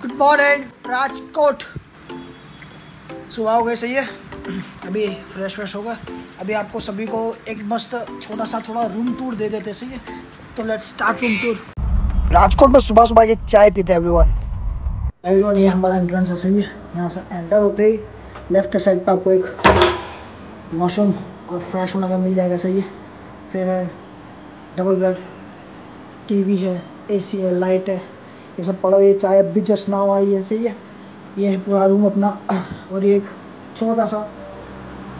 Good morning Rajkot सुबह हो गई सही है? अभी फ्रेश फ्रेश हो गए। अभी आपको सभी को एक मस्त छोटा सा थोड़ा रूम टूर दे देते, सही है? तो let's start room tour Rajkot में सुबह सुबह ये चाय पीते हैं एवरीवन एवरीवन ये हमारा एंट्रेंस है, सही है? यहाँ से एंटर होते ही लेफ़्ट साइड पर आपको एक वॉशरूम और फ्रेश होने का मिल जाएगा, सही है? फिर डबल बेड टीवी है एसी है लाइट है। ये सब पड़ा ये चाय अभी जस्ट नाव आई है, सही है? ये है पूरा रूम अपना, और ये एक छोटा सा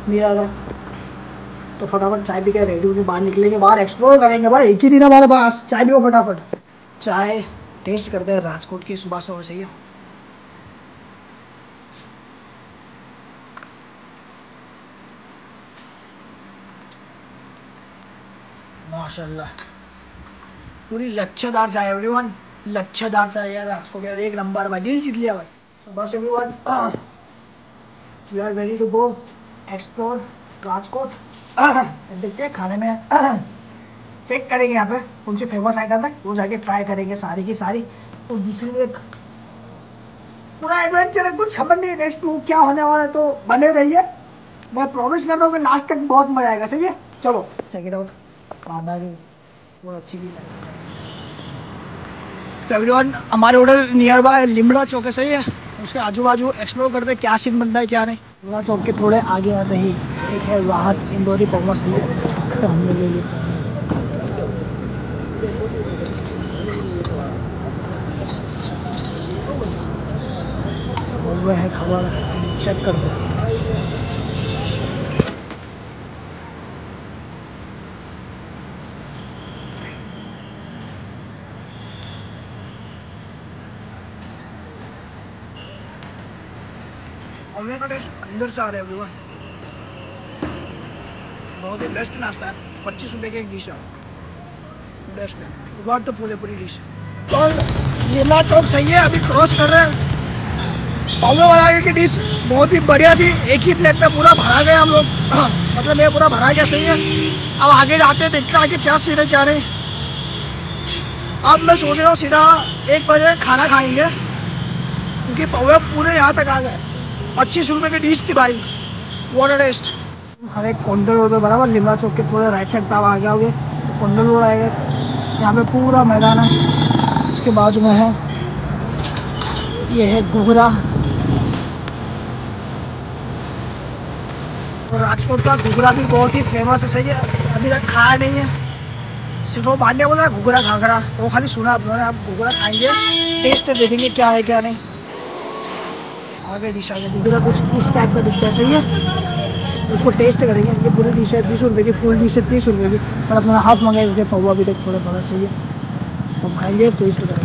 मेरा था। तो फटाफट चाय पी के रेडी होकर बाहर निकलेंगे, बाहर एक्सप्लोर करेंगे भाई। एक ही दिन हमारे पास, चाय पियो फटाफट। चाय टेस्ट करते हैं राजकोट की सुबह से, और सही है। माशाल्लाह। पूरी लच्छेदार चाय एवरीवन लच्छेदार चाय यार, आपको क्या एक नंबर भाई दिल जीत लिया भाई। तो बस everyone we are ready to go explore Rajkot देखते हैं खाने में। चेक करेंगे यहाँ पे, कौन सी फ़ेमस आइटम है, वो जाके ट्राई करेंगे सारी की सारी। तो दूसरी एक पूरा एडवेंचर है, कुछ समझ नहीं नेक्स्ट मूव क्या होने वाला है तो बने रहिए। मैं प्रॉमिस करता हूँ कि लास्ट तक बहुत मज़ा आएगा, सही है? चलो चेक इट आउट खाना भी बहुत अच्छी भी लगी तो एवरीवन हमारे hotel nearby Limda Chowk है, सही है? उसके आजू बाजू एक्सप्लोर करते हैं, क्या सीन बनता है, क्या नहीं। लिमड़ा चौक के थोड़े आगे आते ही। एक है राहत इंदौरी है तो हमने ले लिया। वह है खबर चेक कर दो। का टेस्ट अंदर से आ रहा है एवरीवन बहुत ही बेस्ट नाश्ता है पच्चीस रुपए की एक डिश है बेस्ट है गॉड तो है पूरी डिश और लीला चौक सही है अभी क्रॉस कर रहे हैं पावे वाला की डिश बहुत ही बढ़िया थी एक ही प्लेट में पूरा भरा गया हम लोग मतलब ये पूरा भरा गया सही है अब आगे जाते हैं देखते हैं आगे क्या है क्या नहीं अब मैं सोच रहा हूँ सीधा एक बजे खाना खाएँगे क्योंकि पौवे पूरे यहाँ तक आ गए पच्चीस रुपए की डिश थी भाई। वाटर टेस्ट कॉन्डर रोड पे बराबर, लिमड़ा चौक के थोड़े राइट साइड पे आप आगे आओगे तो कॉन्डर रोड आएगा यहाँ पे पूरा मैदान है, उसके बाजू में है। ये है घुघरा। और राजकोट का घुघरा भी बहुत ही फ़ेमस है, सही है। अभी तक खाया नहीं है। सिर्फ़ वो बांधने बोला घुघरा घाघरा। वो खाली सुना आप लोगों आप घुघरा खाएँगे टेस्ट देखेंगे क्या है, क्या नहीं। आगे डिश, आगे घुघरा कुछ इस टाइप का दिखता है सही है। उसको टेस्ट करेंगे। ये पूरी डिश है, बीस रुपये की फुल डिश है, तीस रुपये की। पर अपना हाथ मंगाए हुए पौवा अभी तक थोड़ा थोड़ा सही है। तो खाएँगे टेस्ट करेंगे।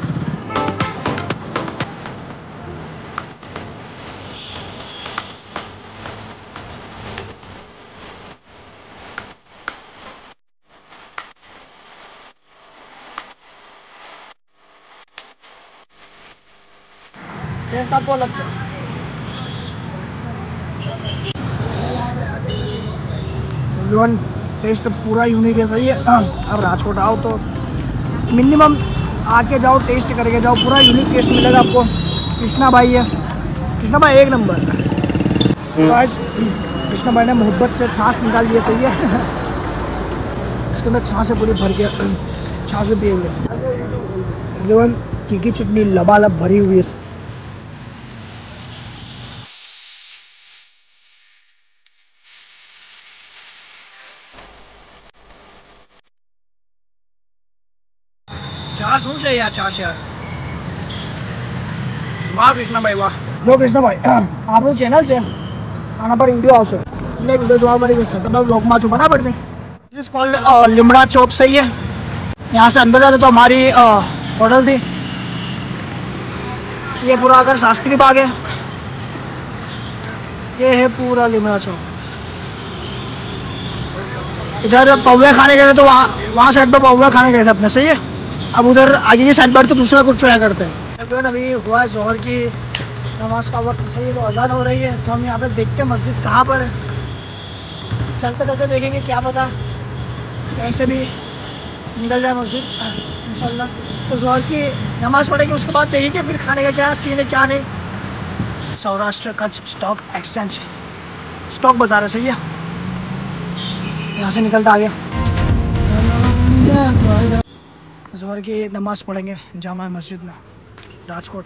टेस्ट आपको एवरीवन टेस्ट पूरा यूनिक है सही है। अब राजकोट आओ तो मिनिमम आके जाओ टेस्ट करके जाओ, पूरा यूनिक टेस्ट मिलेगा आपको। कृष्णा भाई है। कृष्णा भाई, एक नंबर तो आज कृष्णा भाई ने मोहब्बत से छाछ निकाल दिया सही है। उसके अंदर छाछ पूरी भर के छाछ पिए हुए। तीखी चटनी लबालब भरी हुई है। શું છે યાર ચાર છે વાહ કૃષ્ણભાઈ વાહ જો કૃષ્ણભાઈ આપણું ચેનલ છે આના પર વિડીયો આવશે એટલે વિડીયો જોવા મળી જશે તમે બ્લોગમાં છો બરાબર છે दिस कॉल्ड लिमड़ा चौक सही है यहाँ से अंदर जाते तो हमारी होटल थी ये पूरा अगर शास्त्री बाग है ये है पूरा लिमड़ा चौक इधर पौवे खाने गए थे तो वहाँ वहाँ साइड पर पौवे खाने गए थे अपने सही है अब उधर आगे की साइड पर तो दूसरा कुछ ट्राई करते हैं। अभी हुआ है जोहर की नमाज़ का वक्त, सही है तो अजान हो रही है तो हम यहाँ पे देखते हैं मस्जिद कहाँ पर है। चलते चलते देखेंगे, क्या पता कैसे भी निकल जाए मस्जिद, इंशाल्लाह। तो जोहर की नमाज़ पढ़ेंगे, उसके बाद देखेंगे फिर खाने का क्या सीन है, क्या नहीं। Saurashtra Kutch stock exchange stock बाज़ार है, सही है। यहाँ से निकलता आ गया जोहर की नमाज़ पढ़ेंगे जामा मस्जिद में, राजकोट।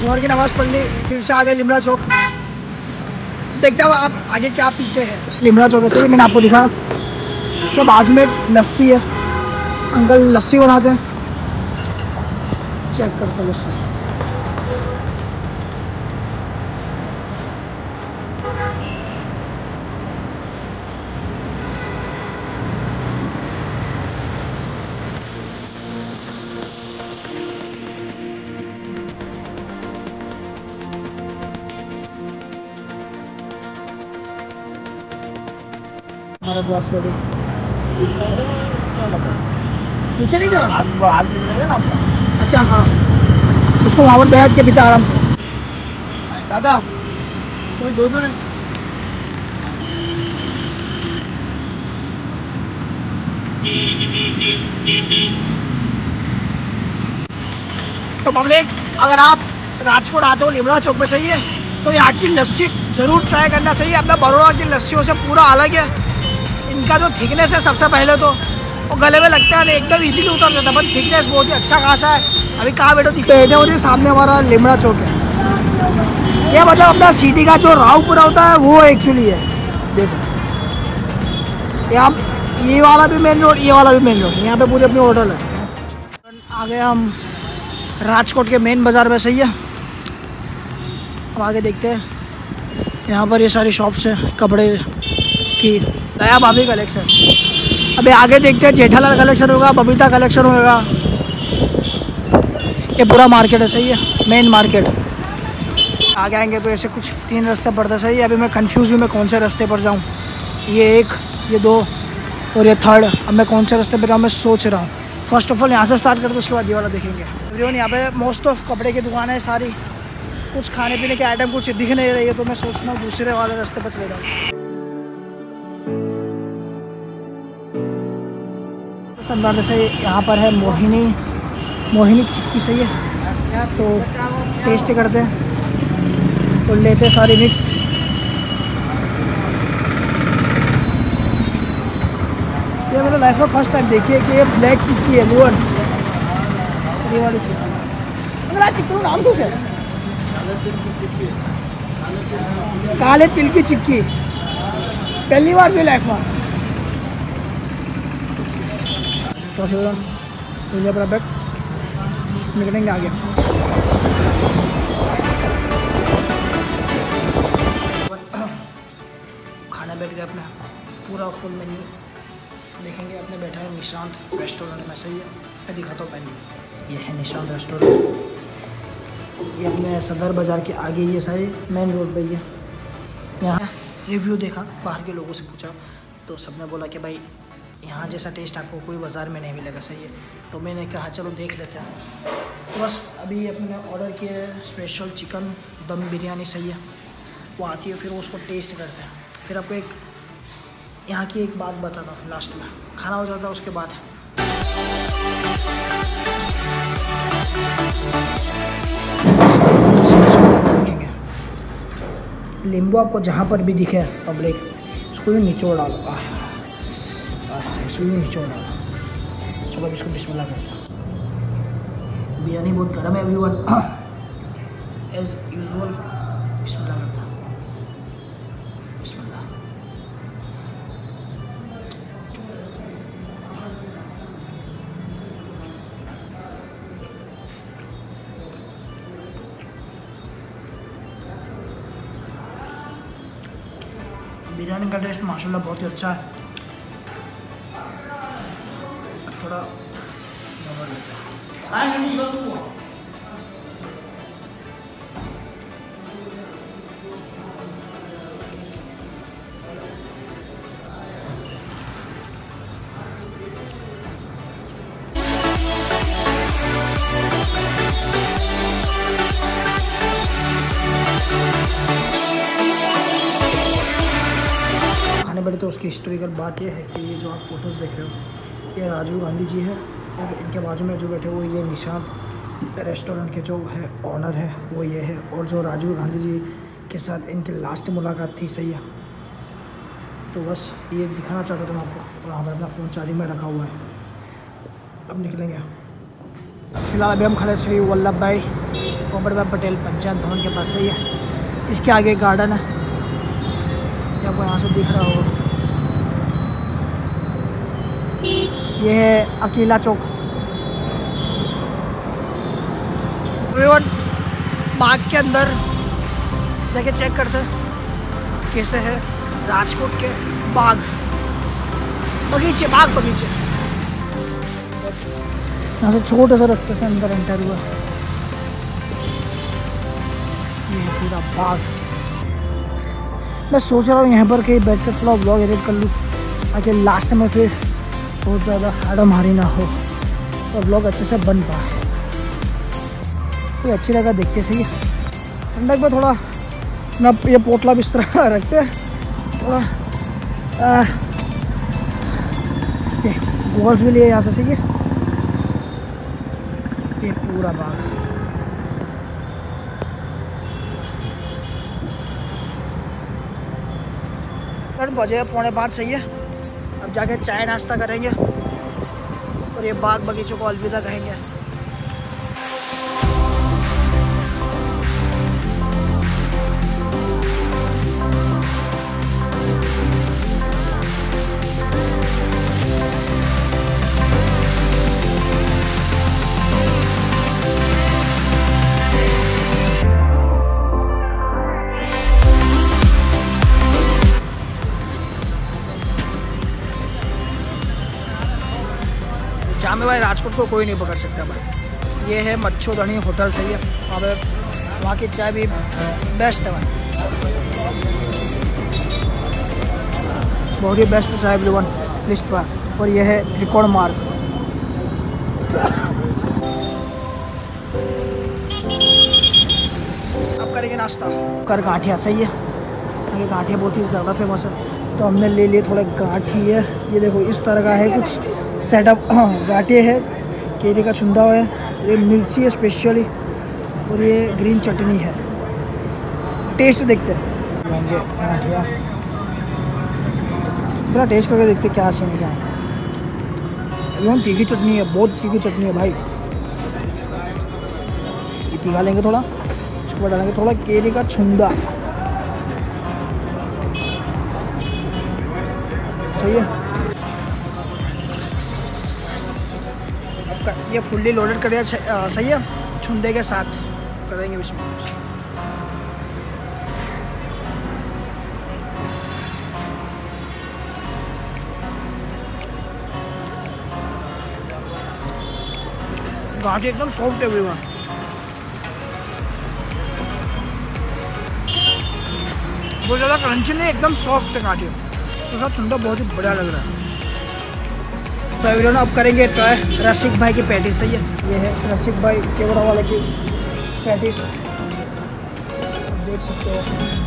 जोहर की नमाज़ पढ़ ली फिर से आ गए लिमरा चौक। देखते हो आप आगे क्या पीते हैं। लिमरा चौक ऐसे मैंने आपको दिखा। उसके बाजू में लस्सी है। अंकल लस्सी बनाते हैं। चेक करते हैं लस्सी। बॉक्स रेडी पीछे नहीं जाना अच्छा हाँ। उसको वहाँ पर बैठ के पीता आराम से। दादा, कोई दो दो तो पब्लिक, अगर आप राजकोट आते हो लिमड़ा चौक में सही है तो यहाँ की लस्सी ज़रूर ट्राई करना सही है। अपना बड़ौदा की लस्सियों से पूरा अलग है। इनका जो थिकनेस है सबसे पहले तो वो गले में लगता है एकदम इजीली उतर जाता है पर थिकनेस बहुत ही अच्छा खासा है। अभी कहाँ बैठो दिखे और सामने हमारा लिमड़ा चौक है। ये मतलब अपना सिटी का जो रावपुरा होता है, वो एक्चुअली है। देखो। यहाँ, ये वाला भी मेन रोड ये वाला भी मेन रोड यहाँ पे पूरी अपनी होटल है। आ गए हम राजकोट के मेन बाज़ार में, सही है? अब आगे देखते हैं। यहाँ पर ये सारी शॉप्स हैं, कपड़े की नया भाभी कलेक्शन अभी आगे देखते हैं, जेठालाल कलेक्शन होगा, बबीता कलेक्शन होगा। ये पूरा मार्केट है, सही है मेन मार्केट आगे आएँगे तो ऐसे कुछ तीन रास्ते पड़ते हैं, सही है। अभी मैं कंफ्यूज हूँ, मैं कौन से रास्ते पर जाऊँ? ये एक, ये दो और ये थर्ड अब मैं कौन से रास्ते पर जाऊँ, मैं सोच रहा हूँ। फ़र्स्ट ऑफ़ ऑल यहाँ से स्टार्ट करते उसके बाद ये वाला देखेंगे। यहाँ पे मोस्ट ऑफ़ कपड़े की दुकान है, सारी। कुछ खाने पीने के आइटम कुछ दिख नहीं रही है तो मैं सोचता हूँ दूसरे वाले रास्ते पर चले जाऊँ। संदान से यहाँ पर है मोहिनी मोहिनी चिक्की सही है तो टेस्ट करते हैं। तो लेते हैं सारी मिक्स ये मैंने लाइफ में फ़र्स्ट टाइम देखिए कि ये ब्लैक चिक्की है लोअर वाली। चिक्की। नाम છે काले तिल की चिक्की। पहली बार हुई लाइफ में। तो अपना बैग निकलेंगे आगे। खाना बैठ गया अपना, पूरा फुल मेन्यू देखेंगे अपने बैठा है निशांत रेस्टोरेंट में, सही है? मैं दिखाता हूँ मेन्यू ये है निशांत रेस्टोरेंट ये अपने सदर बाज़ार के आगे ये सारे मेन रोड पे ये यहाँ रिव्यू देखा, बाहर के लोगों से पूछा तो सबने बोला कि भाई यहाँ जैसा टेस्ट आपको कोई बाज़ार में नहीं मिलेगा, सही है। तो मैंने कहा चलो देख लेते हैं। तो बस अभी अपने ऑर्डर किए स्पेशल चिकन दम बिरयानी, सही है। वो आती है, फिर उसको टेस्ट करते हैं। फिर आपको एक, यहाँ की एक बात बताता हूँ लास्ट में। खाना हो जाता है, उसके बाद नींबू आपको जहाँ पर भी दिखे, पब्लिक, उसको भी निचोड़ डालो इसको भी चलो अब इसको बिस्मिल्लाह करते बिरयानी बहुत गर्म है एवरीवन एज यूजुअल बिस्मिल्लाह करते बिरयानी का टेस्ट माशाल्लाह बहुत ही अच्छा है। थोड़ा हैं। खाने तो उसकी हिस्टोरिकल बात यह है कि ये जो आप फ़ोटोज़ देख रहे हो ये राजीव गांधी जी है और इनके बाजू में जो बैठे वो ये निशांत रेस्टोरेंट के जो है ऑनर है, वो ये है। और जो राजीव गांधी जी के साथ इनकी लास्ट मुलाकात थी, सही है? तो बस ये दिखाना चाहता था मैं आपको। और हमारा अपना फ़ोन चार्जिंग में रखा हुआ है। अब निकलेंगे। फ़िलहाल अभी हम खड़े श्री वल्लभ भाई कोमर भाई पटेल पंचायत भवन के पास, सही है? इसके आगे गार्डन है। आपको यहाँ से दिख रहा होगा? ये है अकेला चौक। बाग के अंदर जाके चेक करते हैं कैसे है राजकोट के बाग। बगीचे बाग बगीचे। यहाँ से छोटे से रास्ते से अंदर एंटर हुआ। ये पूरा बाग। मैं सोच रहा हूँ यहाँ पर कहीं बैठ कर थोड़ा ब्लॉग एडिट कर लूँ, ताकि लास्ट में फिर बहुत ज़्यादा हाड़ामारी ना हो। और ब्लॉग अच्छे से बन पाए। तो अच्छी लगा देखते सही ठंडक में थोड़ा ना ये पोटला बिस्तर रखते थोड़ा गोल्स भी लिए यहाँ से, सही ये पूरा बाग। बजे, पौने पाँच, सही है। अब जाके चाय नाश्ता करेंगे और ये बाग बगीचों को अलविदा कहेंगे। भाई, राजकोट को कोई नहीं पकड़ सकता भाई। ये है मच्छोधनी होटल, सही है। वहाँ पे वहाँ की चाय भी बेस्ट है भाई। बहुत ही बेस्ट चाय एवरी वन प्लीज़ और ये है त्रिकोण मार्ग। अब करेंगे नाश्ता। कर गांठिया, सही है। ये गांठिया बहुत ही ज़्यादा फ़ेमस है। तो हमने ले लिए थोड़े गांठी है ये देखो, इस तरह का है कुछ। सेटअप गाटे है। केले का छुंदा है। ये मिर्ची है स्पेशली और ये ग्रीन चटनी है। टेस्ट देखते हैं। पूरा टेस्ट करके देखते क्या सीन क्या है। तीखी चटनी है बहुत तीखी चटनी है भाई। ये तीखा लेंगे थोड़ा। उसके बाद डालेंगे थोड़ा केले का छुंदा। ये फुल्ली लोडेड कर दिया सही है? छुंदे के साथ करेंगे इसमें गाठी एकदम सॉफ्ट है वहाँ बहुत ज़्यादा क्रंची नहीं, एकदम सॉफ्ट है गाठी उसके साथ छुंदा बहुत ही बढ़िया लग रहा है। तो एवरीवन अब करेंगे ट्राई। रसिक भाई की पैटिस सही है? ये है रसिक भाई चेवड़ा वाले की पैटिस देख सकते हो।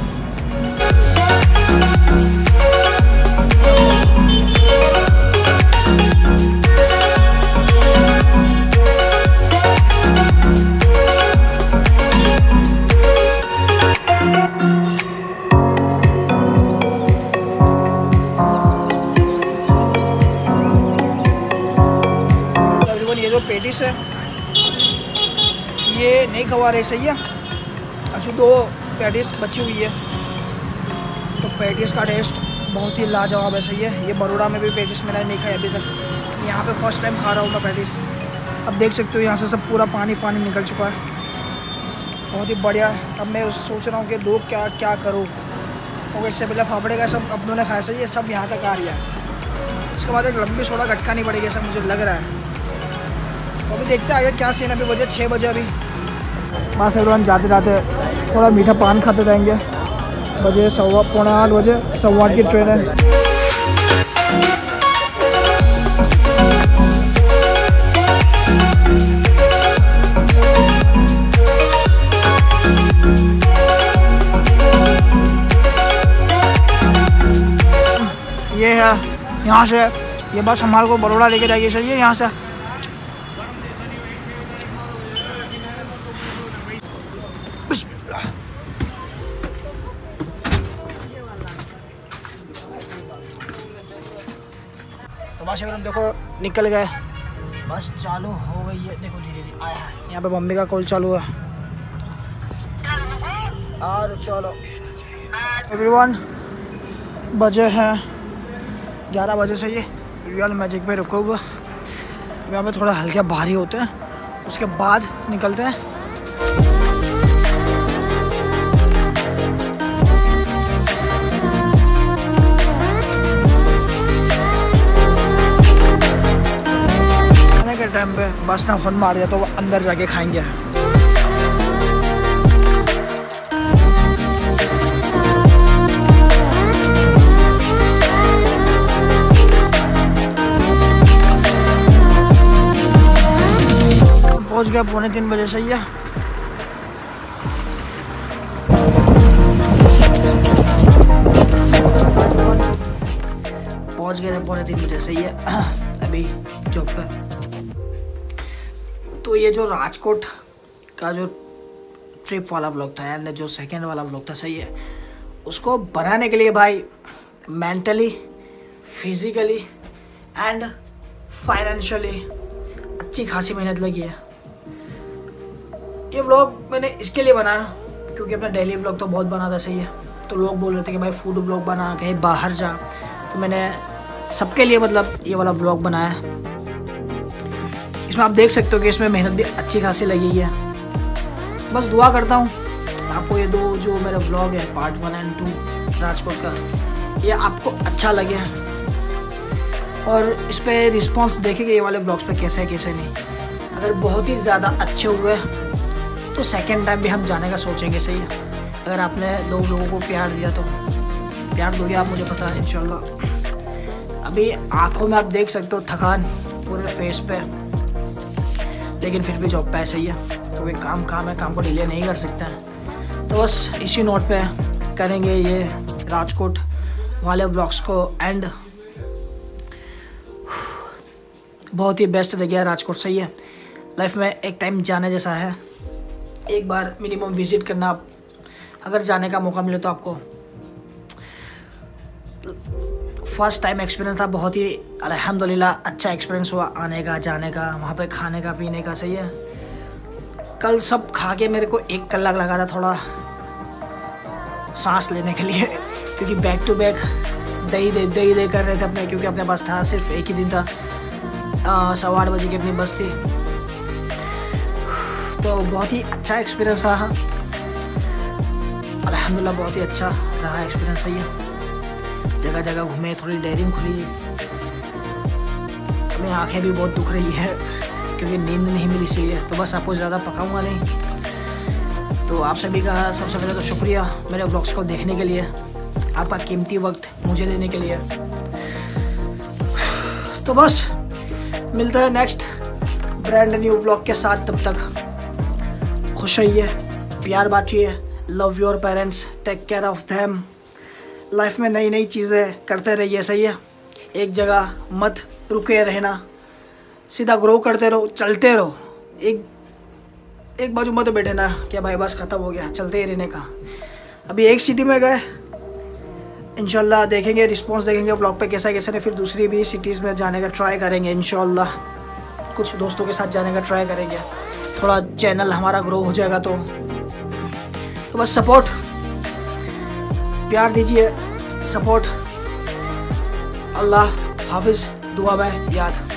पेटिस है ये नहीं खवा रहे, सही है? अच्छा दो पैटिस बची हुई है। तो पैटिस का टेस्ट बहुत ही लाजवाब है, सही है। ये बड़ोड़ा में भी पैटिस मैंने नहीं खाई अभी तक। यहाँ पे फ़र्स्ट टाइम खा रहा हूँ मैं पैटिस। अब देख सकते हो यहाँ से सब पूरा पानी पानी निकल चुका है। बहुत ही बढ़िया अब मैं सोच रहा हूँ कि दो क्या क्या करूँ। और इससे पहले फाफड़े का सब अपनों ने खाया, सही है। सब यहाँ तक आ रहा है। इसके बाद एक लंबी सोडा घटका नहीं पड़ेगी, ऐसा मुझे लग रहा है। अभी देखते आगे क्या सीन अभी बजे छः बजे अभी। वहाँ से जाते जाते थोड़ा मीठा पान खाते जाएँगे। बजे सवा, पौने आठ बजे सवा आठ की ट्रेन है। ये है, यहाँ से, ये बस हमारे को बड़ोड़ा लेके जाइए है यहाँ से। तो अगर हम देखो, निकल गए। बस चालू हो गई है। देखो धीरे धीरे आया है। यहाँ पे मम्मी का कॉल चालू है और चलो। एवरीवन बजे हैं। ग्यारह बजे से ये रियल मैजिक पे रुको हुआ। यहाँ पे थोड़ा हल्के भारी होते हैं। उसके बाद निकलते हैं। टाइम पे बस ना फ़ोन मार दिया तो वो अंदर जाके खाएँगे। पहुँच गया पौने तीन बजे सही है पहुँच गए थे पौने तीन बजे सही है अभी जॉब पे। तो ये जो राजकोट का जो ट्रिप वाला ब्लॉग था एंड जो सेकेंड वाला ब्लॉग था, सही है। उसको बनाने के लिए भाई मेंटली फिजिकली एंड फाइनेंशियली अच्छी खासी मेहनत लगी है। ये व्लॉग मैंने इसके लिए बनाया, क्योंकि अपना डेली व्लॉग तो बहुत बना था, सही है। तो लोग बोल रहे थे कि भाई फ़ूड ब्लॉग बना, कहीं बाहर जा। तो मैंने सबके लिए मतलब ये वाला व्लॉग बनाया। इसमें आप देख सकते हो कि इसमें मेहनत भी अच्छी खासी लगी है। बस दुआ करता हूँ, आपको ये दो जो मेरा ब्लॉग है part one and two Rajkot का, ये आपको अच्छा लगे। और इस पर रिस्पॉन्स देखेंगे ये वाले ब्लॉग्स पे कैसे है, कैसे नहीं। अगर बहुत ही ज़्यादा अच्छे हुए तो सेकेंड टाइम भी हम जाने का सोचेंगे, सही अगर आपने दो लोगों को प्यार दिया तो। प्यार दोगे आप, मुझे पता है, इंशाल्लाह। अभी आँखों में आप देख सकते हो थकान पूरे फेस पे। लेकिन फिर भी जॉब पे है सही है। तो वे काम काम है, काम को डिले नहीं कर सकते हैं। तो बस इसी नोट पे करेंगे ये राजकोट वाले ब्लॉग्स को एंड बहुत ही बेस्ट जगह है राजकोट, सही है। लाइफ में एक टाइम जाने जैसा है। एक बार मिनिमम विज़िट करना आप, अगर जाने का मौका मिले तो आपको। फ़र्स्ट टाइम एक्सपीरियंस था, बहुत ही अल्हम्दुलिल्लाह अच्छा एक्सपीरियंस हुआ आने का जाने का वहाँ पे खाने का पीने का सही है। कल सब खा के मेरे को एक कलाक लगा था थोड़ा सांस लेने के लिए, क्योंकि बैक टू बैक दही दे दही दे कर रहे थे अपने, क्योंकि अपने पास था, सिर्फ़ एक ही दिन था। सवा आठ बजे की अपनी बस थी। तो बहुत ही अच्छा एक्सपीरियंस रहा। अल्हम्दुलिल्लाह, बहुत ही अच्छा रहा एक्सपीरियंस सही है। जगह जगह घूमे, थोड़ी डेयरिंग खुली। अपनी आँखें भी बहुत दुख रही है, क्योंकि नींद नहीं मिली सही है तो बस आपको ज़्यादा पकाऊँगा नहीं। तो आप सभी का सबसे पहले तो शुक्रिया मेरे ब्लॉग्स को देखने के लिए, आपका कीमती वक्त मुझे देने के लिए। तो बस, मिलता है नेक्स्ट ब्रांड न्यू ब्लॉग के साथ, तब तक खुश रहिए, प्यार बांटिए love your parents take care of them life में नई नई चीज़ें करते रहिए, सही है? एक जगह मत रुके रहना। सीधा ग्रो करते रहो, चलते रहो। एक एक बाजू मत बैठे ना, क्या भाई बस ख़त्म हो गया, चलते ही रहने का। अभी एक सिटी में गए। इनशाला देखेंगे रिस्पॉन्स देखेंगे ब्लॉग पे कैसा कैसा नहीं, फिर दूसरी भी सिटीज़ में जाने का ट्राई करेंगे इनशाला कुछ दोस्तों के साथ जाने का ट्राई करेंगे। थोड़ा चैनल हमारा ग्रो हो जाएगा तो। तो बस सपोर्ट प्यार दीजिए सपोर्ट अल्लाह हाफिज़। दुआ में याद।